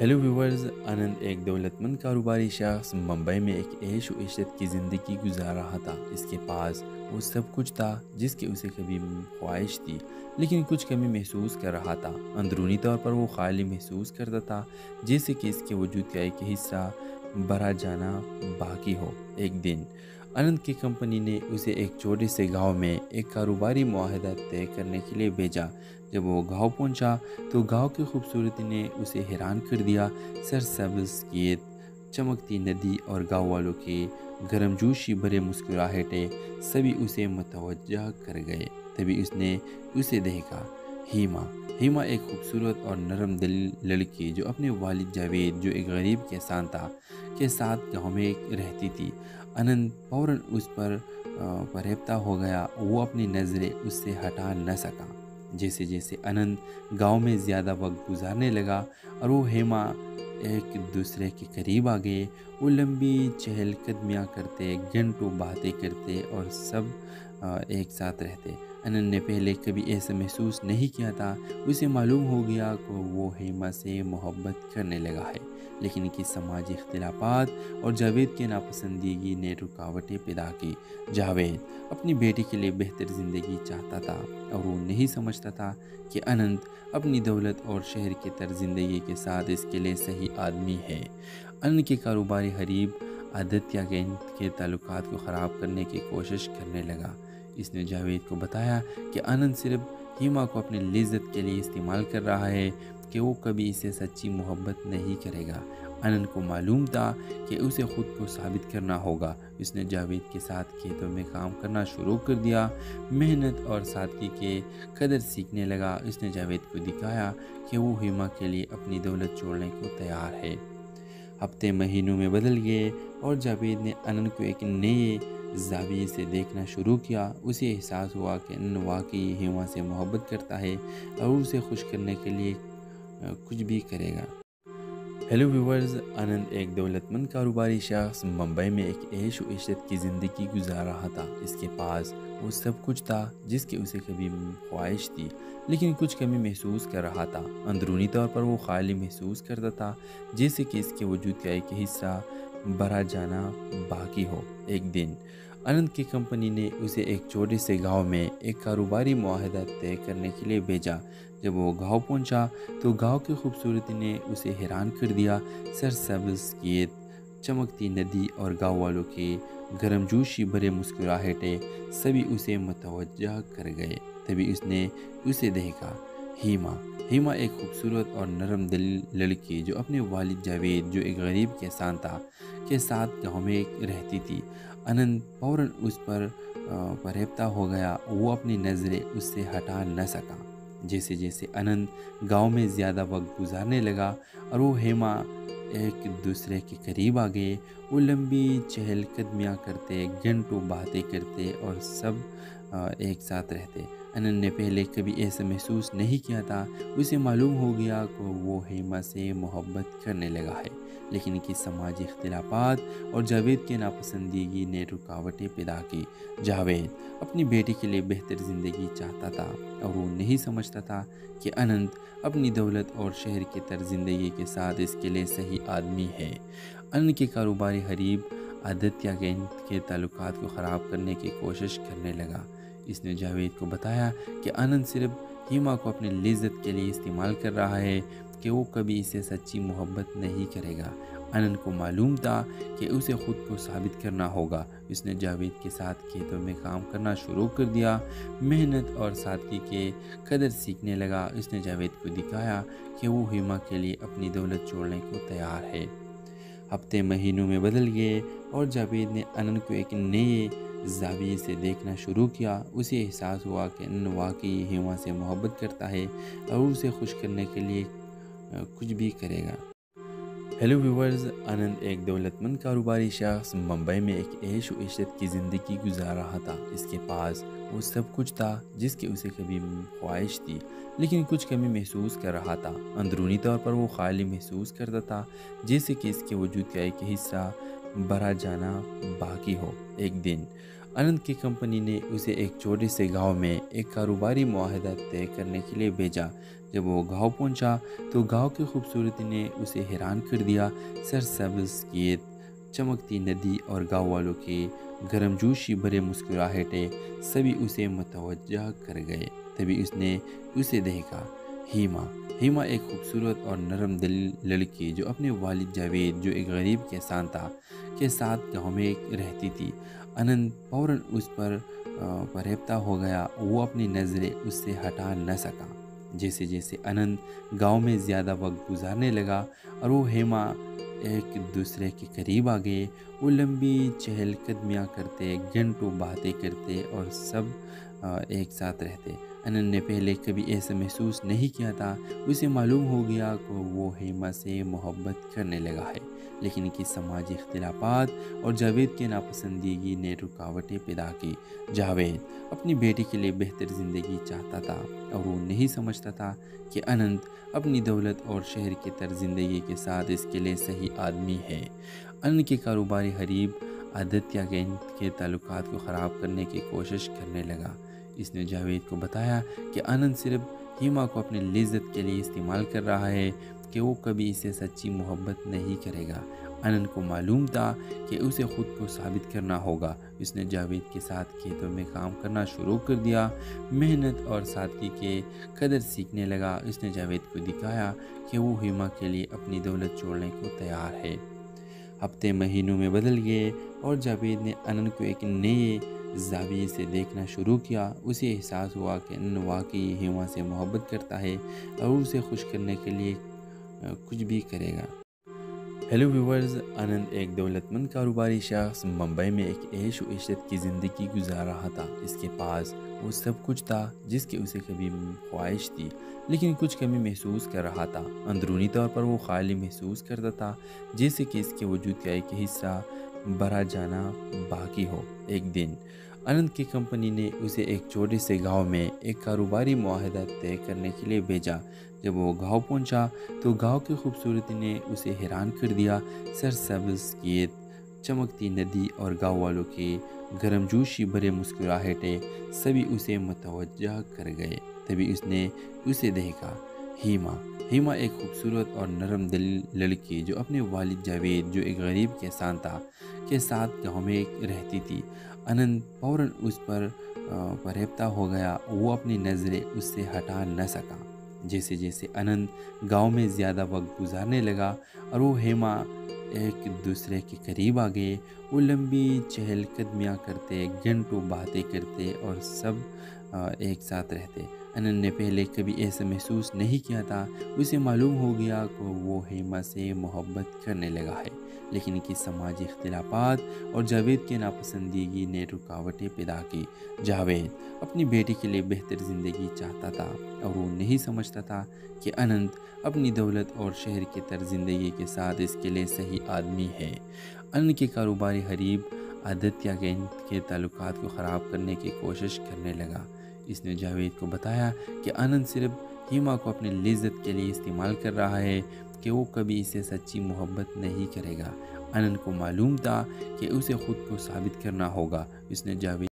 Hello viewers आनंद एक दौलतमंद कारोबारी शख्स मुंबई में एक ऐश व इशरत की ज़िंदगी गुजार रहा था। इसके पास वो सब कुछ था जिसकी उसे कभी ख्वाहिश थी, लेकिन कुछ कमी महसूस कर रहा था। अंदरूनी तौर पर वो खाली महसूस करता था, जैसे कि इसके वजूद का एक हिस्सा भरा जाना बाकी हो। एक दिन अनंत की कंपनी ने उसे एक छोटे से गाँव में एक कारोबारी माहदा तय करने के लिए भेजा। जब वो गाँव पहुँचा तो गाँव की खूबसूरती ने उसे हैरान कर दिया। सरसब्ज खेत, चमकती नदी और गाँव वालों के गर्मजोशी भरे मुस्कुराहटें, सभी उसे मुतवजह कर गए। तभी उसने उसे देखा, हीमा। हीमा एक खूबसूरत और नरम दिल लड़की जो अपने वालिद जावेद, जो एक गरीब किसान था, के साथ गाँव में रहती थी। अनंत फ़ौरन उस पर परेपता हो गया। वो अपनी नज़रें उससे हटा न सका। जैसे जैसे अनंत गाँव में ज़्यादा वक्त गुजारने लगा और वो हेमा एक दूसरे के करीब आ गए, वो लंबी चहलकदमियाँ करते, घंटों बातें करते और सब एक साथ रहते। अनंत ने पहले कभी ऐसा महसूस नहीं किया था। उसे मालूम हो गया कि वो हेमा से मोहब्बत करने लगा है। लेकिन कि समाजी अख्तिलाफ़ात और जावेद के नापसंदगी ने रुकावटें पैदा की। जावेद अपनी बेटी के लिए बेहतर ज़िंदगी चाहता था और वो नहीं समझता था कि अनंत अपनी दौलत और शहर के तर ज़िंदगी के साथ इसके लिए सही आदमी है। अनंत के कारोबारी हरीब आदित्य गेंद के ताल्लुक को ख़राब करने की कोशिश करने लगा। इसने जावेद को बताया कि आनंद सिर्फ़ हीमा को अपनी लिज्जत के लिए इस्तेमाल कर रहा है कि वो कभी इसे सच्ची मोहब्बत नहीं करेगा। अनंत को मालूम था कि उसे खुद को साबित करना होगा। उसने जावेद के साथ खेतों में काम करना शुरू कर दिया। मेहनत और सादगी के कदर सीखने लगा। उसने जावेद को दिखाया कि वो हिमा के लिए अपनी दौलत छोड़ने को तैयार है। हफ़्ते महीनों में बदल गए और जावेद ने अनंत को एक नए जाविये से देखना शुरू किया। उसे एहसास हुआ कि अनंत वाकई हेमा से मोहब्बत करता है और उसे खुश करने के लिए कुछ भी करेगा। हेलो व्यूवर्स आनंद एक दौलतमंद कारोबारी शख्स मुंबई में एक ऐश व इशरत की ज़िंदगी गुजार रहा था। इसके पास वो सब कुछ था जिसकी उसे कभी ख्वाहिश थी, लेकिन कुछ कमी महसूस कर रहा था। अंदरूनी तौर पर वो खाली महसूस करता था, जैसे कि इसके वजूद का एक हिस्सा भरा जाना बाकी हो एक दिन। अनंत की कंपनी ने उसे एक छोटे से गाँव में एक कारोबारी माहदा तय करने के लिए भेजा। जब वो गाँव पहुँचा तो गाँव की खूबसूरती ने उसे हैरान कर दिया। सरसब्ज खेत, चमकती नदी और गाँव वालों के गर्मजोशी भरे मुस्कुराहटें, सभी उसे मुतवजह कर गए। तभी उसने उसे देखा। हीमा। हीमा एक खूबसूरत और नरम दिल लड़की जो अपने वालिद जावेद, जो एक गरीब किसान था, के साथ गाँव में रहती थी। अनंत फ़ौरन उस पर परेबता हो गया। वो अपनी नज़रें उससे हटा न सका। जैसे जैसे अनंत गाँव में ज़्यादा वक्त गुजारने लगा और वो हेमा एक दूसरे के करीब आ गए। वो लंबी चहल कदमियाँ करते, घंटों बातें करते और सब एक साथ रहते। अनंत ने पहले कभी ऐसा महसूस नहीं किया था। उसे मालूम हो गया कि वो हेमा से मोहब्बत करने लगा है। लेकिन कि समाजी अख्तिलाफ़ात और जावेद के नापसंदगी ने रुकावटें पैदा की। जावेद अपनी बेटी के लिए बेहतर ज़िंदगी चाहता था और वो नहीं समझता था कि अनंत अपनी दौलत और शहर के तर ज़िंदगी के साथ इसके लिए सही आदमी है। अनंत के कारोबारी हरीब आदित्य के ताल्लुक को ख़राब करने की कोशिश करने लगा। इसने जावेद को बताया कि आनंद सिर्फ़ हीमा को अपनी लिज्जत के लिए इस्तेमाल कर रहा है कि वो कभी इसे सच्ची मोहब्बत नहीं करेगा। अनंत को मालूम था कि उसे खुद को साबित करना होगा। उसने जावेद के साथ खेतों में काम करना शुरू कर दिया। मेहनत और सादगी के कदर सीखने लगा। उसने जावेद को दिखाया कि वो हिमा के लिए अपनी दौलत छोड़ने को तैयार है। हफ़्ते महीनों में बदल गए और जावेद ने अनंत को एक नए जाविये से देखना शुरू किया। उसे एहसास हुआ कि अनंत वाकई हेमा से मोहब्बत करता है और उसे खुश करने के लिए कुछ भी करेगा। हेलो व्यूवर्स, आनंद एक दौलतमंद कारोबारी शख्स मुंबई में एक ऐश व इशरत की ज़िंदगी गुजार रहा था। इसके पास वो सब कुछ था जिसकी उसे कभी ख्वाहिश थी, लेकिन कुछ कमी महसूस कर रहा था। अंदरूनी तौर पर वो खाली महसूस करता था, जैसे कि इसके वजूद का एक हिस्सा भरा जाना बाकी हो एक दिन। अनंत की कंपनी ने उसे एक छोटे से गाँव में एक कारोबारी माहदा तय करने के लिए भेजा। जब वो गाँव पहुँचा तो गाँव की खूबसूरती ने उसे हैरान कर दिया। सरसब्ज खेत, चमकती नदी और गाँव वालों के गर्मजोशी भरे मुस्कुराहटें सभी उसे मुतवजह कर गए। तभी उसने उसे देखा। हीमा हीमा एक खूबसूरत और नरम दिल लड़की जो अपने वालिद जावेद, जो एक गरीब किसान था, के साथ गाँव में रहती थी। अनंत फ़ौरन उस पर परेबता हो गया। वो अपनी नज़रें उससे हटा न सका। जैसे जैसे अनंत गाँव में ज़्यादा वक्त गुजारने लगा और वो हेमा एक दूसरे के करीब आ गए। वो लंबी चहलकदमियाँ करते, घंटों बातें करते और सब एक साथ रहते। अनंत ने पहले कभी ऐसा महसूस नहीं किया था। उसे मालूम हो गया कि वो हेमा से मोहब्बत करने लगा है। लेकिन कि समाजी इख्तलाफात और जावेद के नापसंदीगी ने रुकावटें पैदा की। जावेद अपनी बेटी के लिए बेहतर ज़िंदगी चाहता था और वो नहीं समझता था कि अनंत अपनी दौलत और शहर की तर ज़िंदगी के साथ इसके लिए सही आदमी है। अनंत के कारोबारी हरीब आदित्य गेंद के ताल्लुक को ख़राब करने की कोशिश करने लगा। इसने जावेद को बताया कि आनंद सिर्फ़ हीमा को अपनी लिज्जत के लिए इस्तेमाल कर रहा है कि वो कभी इसे सच्ची मोहब्बत नहीं करेगा। अनंत को मालूम था कि उसे खुद को साबित करना होगा। उसने जावेद के साथ खेतों में काम करना शुरू कर दिया। मेहनत और सादगी के कदर सीखने लगा। उसने जावेद को दिखाया कि वो हिमा के लिए अपनी दौलत छोड़ने को तैयार है। हफ़्ते महीनों में बदल गए और जावेद ने अनंत को एक नए जाविये से देखना शुरू किया, उसे एहसास हुआ कि अनंत वाकई हिमा से मोहब्बत करता है और उसे खुश करने के लिए कुछ भी करेगा। हेलो व्यूवर्स आनंद एक दौलतमंद कारोबारी शख्स मुंबई में एक ऐश व इशत की ज़िंदगी गुजार रहा था। इसके पास वो सब कुछ था जिसकी उसे कभी ख्वाहिश थी, लेकिन कुछ कमी महसूस कर रहा था। अंदरूनी तौर पर वो खाली महसूस करता था, जैसे कि इसके वजूद का एक हिस्सा भरा जाना बाकी हो एक दिन। अनंत की कंपनी ने उसे एक छोटे से गाँव में एक कारोबारी माहदा तय करने के लिए भेजा। जब वो गाँव पहुँचा तो गाँव की खूबसूरती ने उसे हैरान कर दिया। सरसब्ज खेत, चमकती नदी और गाँव वालों के गर्मजोशी भरे मुस्कुराहटें सभी उसे मुतवजह कर गए। तभी उसने उसे देखा। हीमा हीमा एक खूबसूरत और नरम दिल लड़की जो अपने वालिद जावेद, जो एक गरीब किसान था, के साथ गाँव में रहती थी। अनंत फ़ौरन उस पर परेबता हो गया। वो अपनी नज़रें उससे हटा न सका। जैसे जैसे अनंत गाँव में ज़्यादा वक्त गुजारने लगा और वो हेमा एक दूसरे के करीब आ गए, वो लंबी चहलकदमियाँ करते, घंटों बातें करते और सब एक साथ रहते। अनंत ने पहले कभी ऐसा महसूस नहीं किया था। उसे मालूम हो गया कि वो हेमा से मोहब्बत करने लगा है। लेकिन कि समाजी इख्तलाफात और जावेद के नापसंदीगी ने रुकावटें पैदा की। जावेद अपनी बेटी के लिए बेहतर ज़िंदगी चाहता था और वो नहीं समझता था कि अनंत अपनी दौलत और शहर की तर ज़िंदगी के साथ इसके लिए सही आदमी है। अनंत के कारोबारी हरीब आदित्य गेंद के ताल्लुक को ख़राब करने की कोशिश करने लगा। इसने जावेद को बताया कि आनंद सिर्फ़ हीमा को अपनी लिज्जत के लिए इस्तेमाल कर रहा है कि वो कभी इसे सच्ची मोहब्बत नहीं करेगा। अनंत को मालूम था कि उसे खुद को साबित करना होगा। इसने जावेद